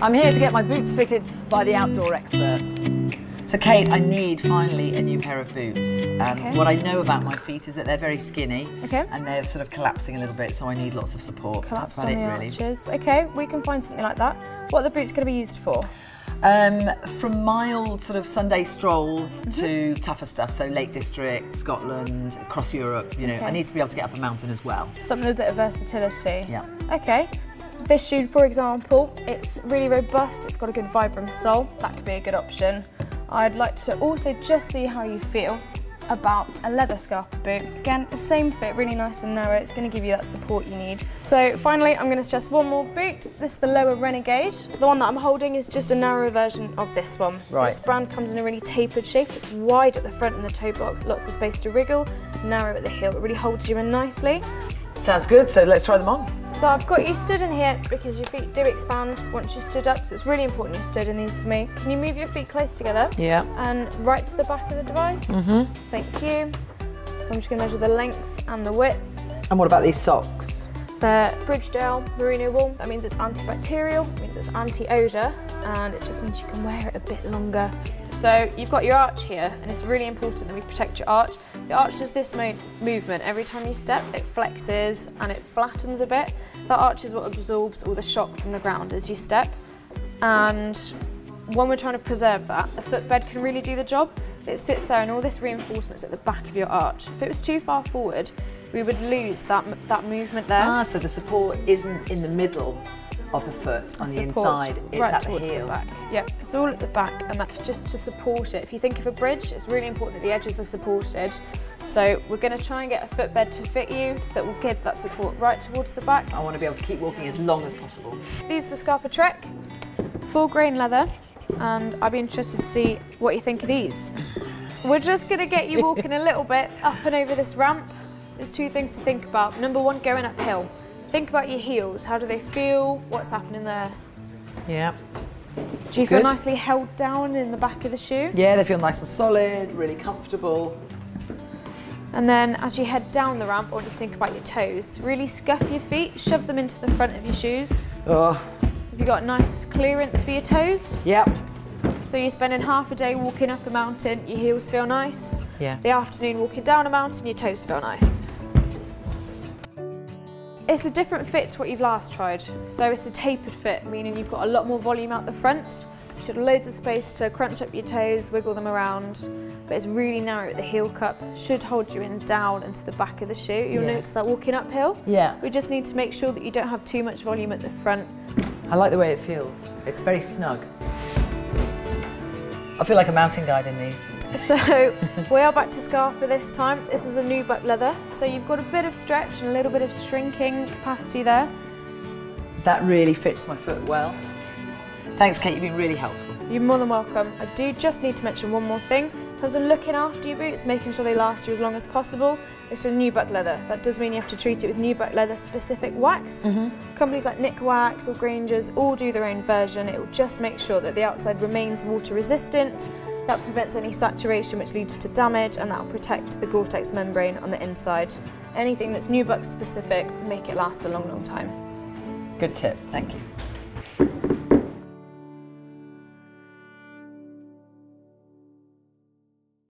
I'm here to get my boots fitted by the outdoor experts. So, Kate, I need finally a new pair of boots. Um, Okay. What I know about my feet is that they're very skinny Okay. and they're sort of collapsing a little bit, so I need lots of support. Collapsed That's about it, really. arches. Okay, we can find something like that. What are the boots going to be used for? Um, from mild sort of Sunday strolls Mm-hmm. to tougher stuff, so Lake District, Scotland, across Europe. You know, Okay. I need to be able to get up a mountain as well. Something with a bit of versatility. Yeah. Okay. This shoe, for example, it's really robust. It's got a good Vibram sole. That could be a good option. I'd like to also just see how you feel about a leather Scarpa boot. Again, the same fit, really nice and narrow. It's going to give you that support you need. So finally, I'm going to suggest one more boot. This is the Lowa Renegade. The one that I'm holding is just a narrower version of this one. Right. This brand comes in a really tapered shape. It's wide at the front and the toe box, lots of space to wriggle, narrow at the heel. It really holds you in nicely. Sounds good, so let's try them on. So I've got you stood in here because your feet do expand once you stood up, so it's really important you stood in these for me. Can you move your feet close together? Yeah. And right to the back of the device? Mm-hmm. Thank you. So I'm just going to measure the length and the width. And what about these socks? They're Bridgedale merino wool. That means it's antibacterial, it means it's anti-odour, and it just means you can wear it a bit longer. So you've got your arch here, and it's really important that we protect your arch. Your arch does this mo- movement every time you step. It flexes and it flattens a bit. That arch is what absorbs all the shock from the ground as you step. And when we're trying to preserve that, the footbed can really do the job. It sits there and all this reinforcement's at the back of your arch. If it was too far forward, we would lose that, that movement there. Ah, so the support isn't in the middle of the foot on the inside, it's right at the heel. back. Yeah, it's all at the back, and that's just to support it. If you think of a bridge, it's really important that the edges are supported. So we're going to try and get a footbed to fit you that will give that support right towards the back. I want to be able to keep walking as long as possible. These are the Scarpa Trek, full grain leather, and I'd be interested to see what you think of these. We're just going to get you walking a little bit up and over this ramp. There's two things to think about. Number one, going uphill. Think about your heels. How do they feel? What's happening there? Yeah. Do you feel Good. nicely held down in the back of the shoe? Yeah, they feel nice and solid, really comfortable. And then as you head down the ramp, I want you to think about your toes. Really scuff your feet, shove them into the front of your shoes. Oh, Have you got nice clearance for your toes? yep. So you're spending half a day walking up a mountain, your heels feel nice. Yeah. The afternoon walking down a mountain, your toes feel nice. It's a different fit to what you've last tried. So it's a tapered fit, meaning you've got a lot more volume out the front. You should have loads of space to crunch up your toes, wiggle them around, but it's really narrow at the heel cup. Should hold you in down into the back of the shoe. You'll Yeah. notice that walking uphill. Yeah. We just need to make sure that you don't have too much volume at the front. I like the way it feels. It's very snug. I feel like a mountain guide in these. So we are back to Scarpa this time. This is a nubuck leather. So you've got a bit of stretch and a little bit of shrinking capacity there. That really fits my foot well. Thanks, Kate. You've been really helpful. You're more than welcome. I do just need to mention one more thing. In terms of looking after your boots, making sure they last you as long as possible, it's a nubuck leather. That does mean you have to treat it with nubuck leather specific wax. Mm-hmm. Companies like Nikwax or Granger's all do their own version. It will just make sure that the outside remains water resistant. That prevents any saturation which leads to damage and that will protect the Gore-Tex membrane on the inside. Anything that's nubuck specific, make it last a long, long time. Good tip. Thank you.